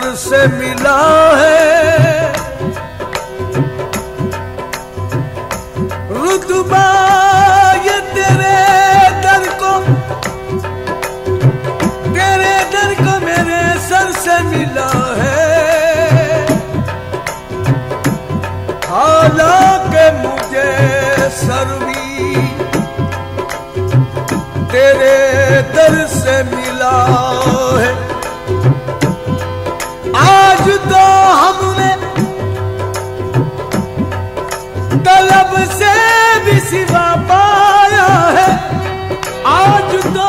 Sir से मिला है। रुतबा, ये तेरे दर को, तेरे दर को मेरे सर से मिला है। मुझे सर्वी तेरे दर से मिला है। सिवा पाया है। आज तो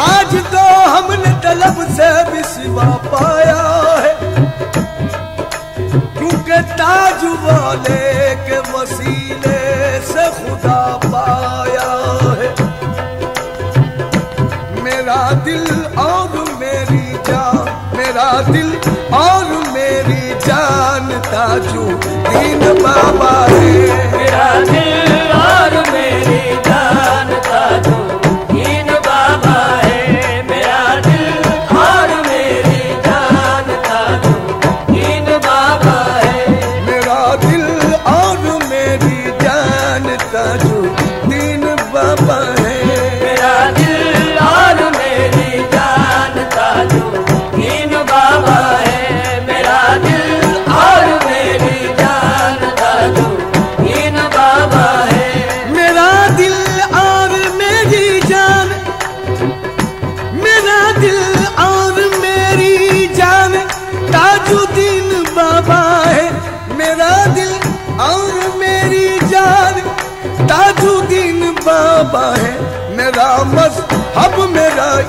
आज तो हमने तलब से भी सिवा पाया है। क्योंकि ताज वाले मेरी जान ताजू दीन बाबा है। मेरा दिल और मेरी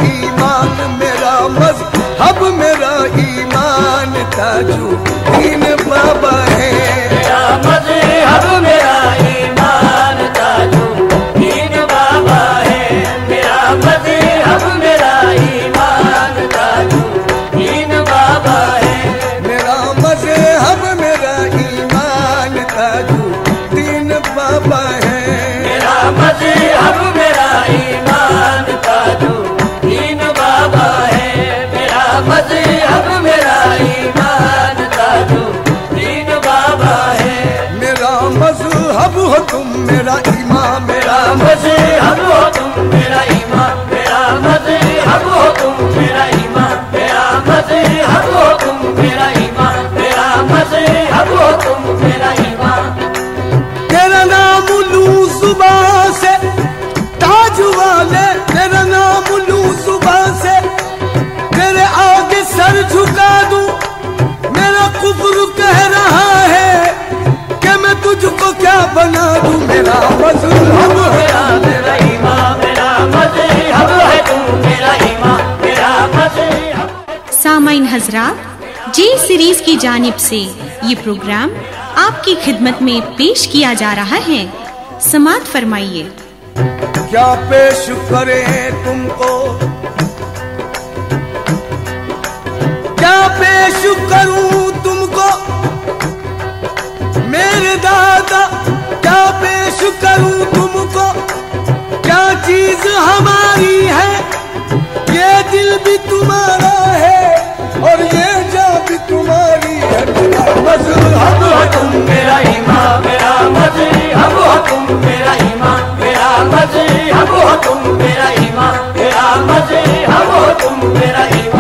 ईमान मेरा मज़हब मेरा ईमान ताजू बाबा सुबह से तेरा नाम लू सुबह से। तेरे आगे सर झुका मेरा कह रहा है कि मैं तुझको क्या बना दूँ? मेरा है है सामाइन हजरात, जे सीरीज़ की जानिब से ये प्रोग्राम आपकी खिदमत में पेश किया जा रहा है। समात फरमाइए। क्या पेश करें तुमको? क्या पेश करूँ तुमको? मेरे दादा, क्या पेश करूँ तुमको? क्या चीज़ हमारी है? ये दिल भी तुम्हारा है और ये जा भी तुम्हारी तुम मेरा ईमान। मेरा मज़े हो तुम मेरा ईमान।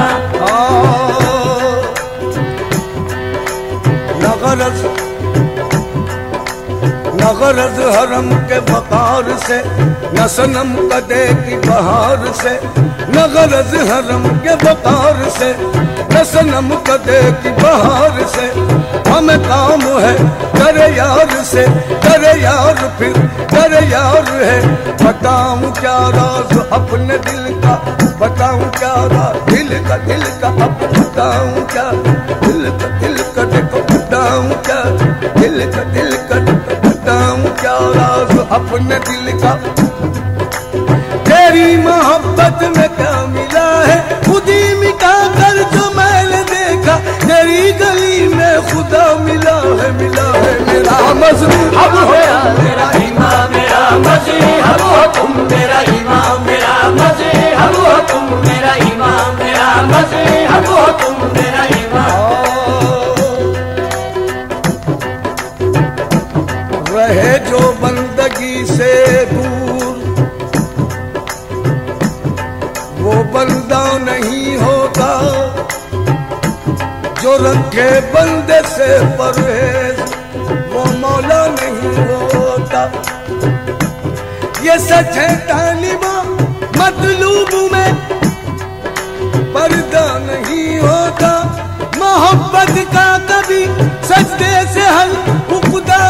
नगरज हरम के बकार से, न सनम कदे की बहार से नगरज हरम के बकार से, न सनम कदे की बहार से। हमें काम है करे यार से करे यार फिर करे यार है। बताऊँ क्या राज अपने दिल का, बताऊँ क्या राज दिल का दिल का अब बताऊँ क्या? दिल का दिल का देखो, बताऊँ क्या? दिल का दिल का बताऊँ क्या राज अपने दिल का? तेरी मोहब्बत में क्या मिला है? खुद ही मिटा कर जो मैंने देखा, तेरी गली में खुदा मिला है मिला है मेरा मज़बूत अब हो दूर वो बंदा नहीं होता जो रखे बंदे से परहेज। वो मौला नहीं होता। ये सच है तालिबा मतलूब में। पर्दा नहीं होता। मोहब्बत का कभी सजदे से हल उकदा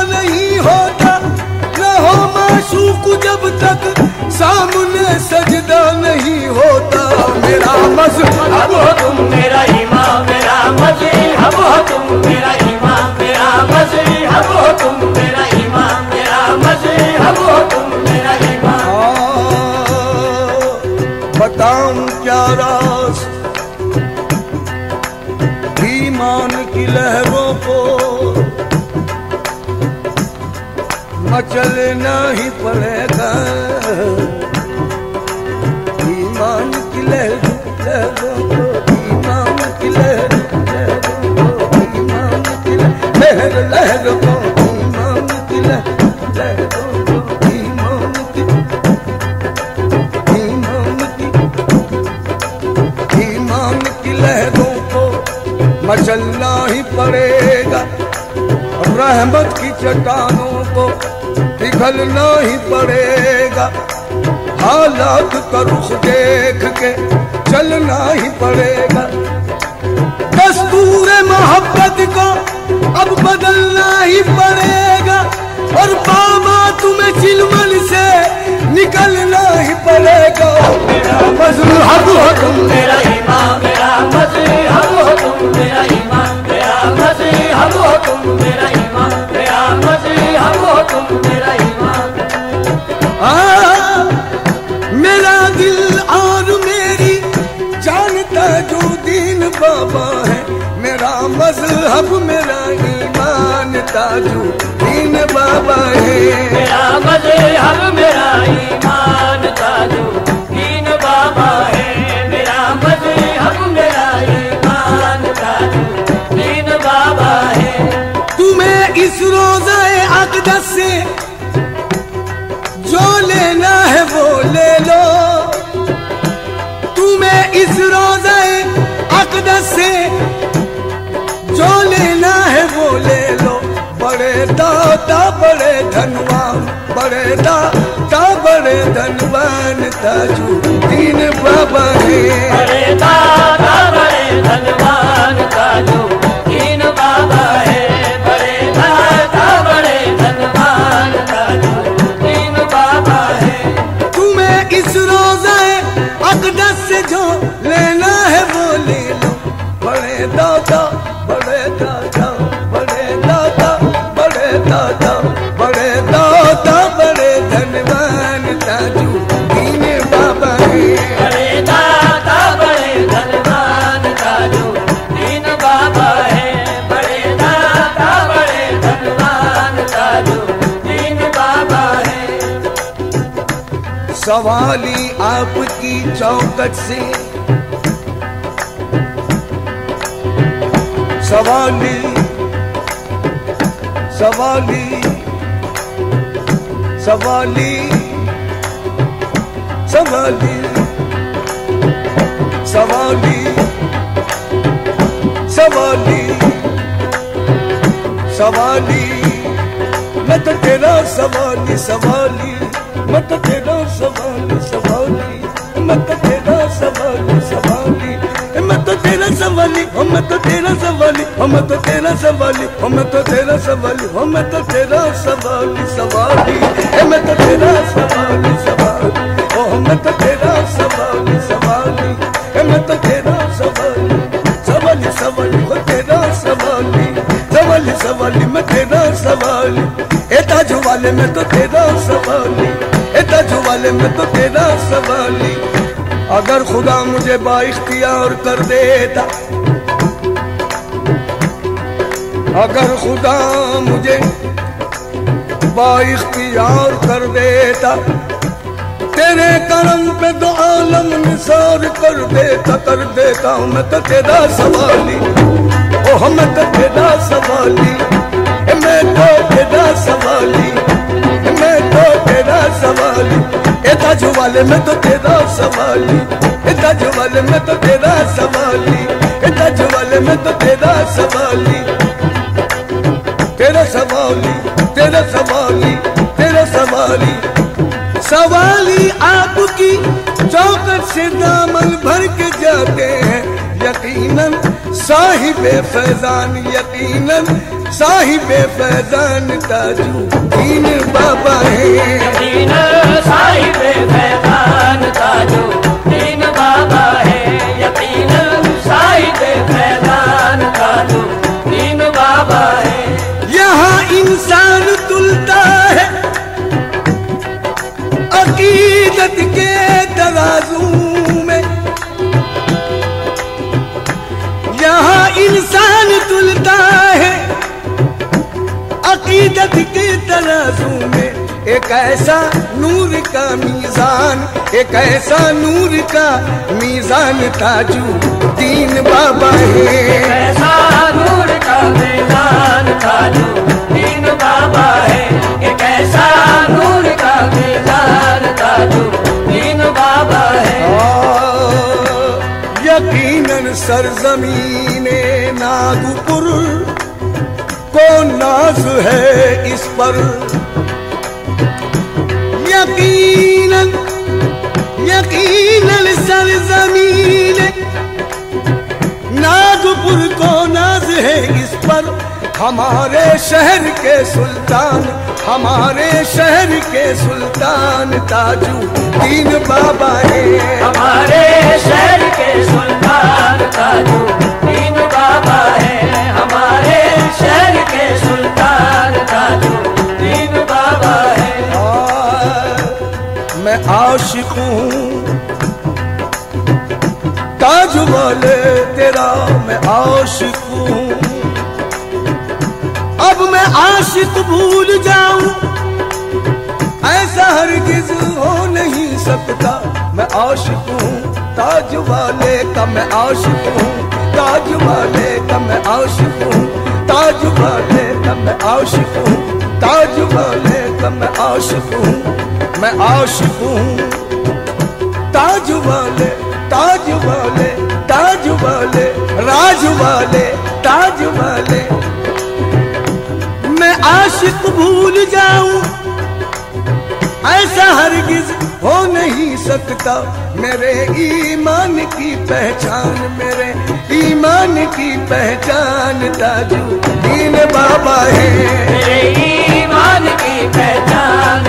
तक सामने सजदा नहीं होता मेरा मज़हब हो तुम मेरा इमाम, मेरा मज़हब। हो तुम मेरा इमाम, मेरा मज़हब। हो तुम मेरा इमाम, मेरा मज़हब। हो तुम मेरा इमाम। बताऊँ क्या राज? ईमान की लहरों को मचलना ही पड़ेगा ईमान की लहर ईमान की लहर ईमान की लहर लहरों को ईमान को मचलना ही पड़ेगा रहमत की चट्टानों को पिघलना ही पड़ेगा। हालात का रुख देख के चलना ही पड़ेगा। दस्तूर मोहब्बत को अब बदलना ही पड़ेगा और बाबा तुम्हें चिलमन से निकलना ही पड़ेगा। मेरा मज़हब हो धनवान बड़े दाता बड़े धनवान ताजू दीन बाबा है बड़े दादा बड़े धनवान ताजू दीन बाबा है बड़े दादा बड़े धनवान ताजू दीन बाबा है तुम्हें इस रोजाए अकदस से जो लेना है वो ले लो। बड़े दादा बड़े दादा बड़े दादा बड़े दादा। सवाली आपकी चौकट से। सवाली सवाली सवाली सवाली सवाली सवाली सवाली। मैं तो तेरा सवाली सवाली, मैं तो तेरा सवाली सवाली मैं तो सवाली सवाली तो तेरा सवाली हो तो तेरा सवाली हो तो सवाली हो तो तेरा सवाली हो तो सवाली सवाली तो तेरा सवाली सवाली तो तेरा सवाली सवाली तो सवाली सवाली सवाली हो सवाली सवाली सवाली मैं तो तेरा सवाली वाले मैं तो तेरा सवाली अगर खुदा मुझे बाइख्तियार कर देता। अगर खुदा मुझे बाइख्तियार कर देता। तेरे करम पे दो आलम निसार कर देता कर देता हूँ मैं तो तेरा सवाली ओ हम तो तेरा सवाली मैं तो तेरा सवाली वाले मैं तो तेरा सवाली ताजू वाले मैं तो तेरा सवाली ताजू वाले मैं तो तेरा सवाली तेरा सवाली तेरा सवाली तेरा सवाली सवाली आपकी चौकट से दामन भर के जाते हैं। यकीनन साहिब फैजान, यकीनन साहिब फैजान ताजू दीन बाबा है। साहिब फैजान एक ऐसा नूर का मीजान एक ऐसा नूर का मीजान ताजू दीन बाबा है। ऐसा नूर का मैदान ताजो दीन बाबा है। एक ऐसा नूर का मैदान ताजो दीन बाबा है। यकीनन सरजमीने नागपुर को नाज है इस पर। यकीनन नागपुर को नाज है इस पर हमारे शहर के सुल्तान हमारे शहर के सुल्तान ताजू तीन बाबा है हमारे सकता मैं आशिक हूँ। ताज वाले का मैं आशिक हूँ। ताज वाले का मैं आशिक हूँ। ताज वाले का मैं आशिक हूँ। ताज वाले का मैं आशिक हूँ। मैं आशिक हूँ। ताज वाले ताज वाले ताज वाले, राज वाले, ताज वाले। मैं आशिक भूल जाऊँ सकता मेरे ईमान की पहचान, मेरे ईमान की पहचान दादू दीन बाबा है। मेरे ईमान की पहचान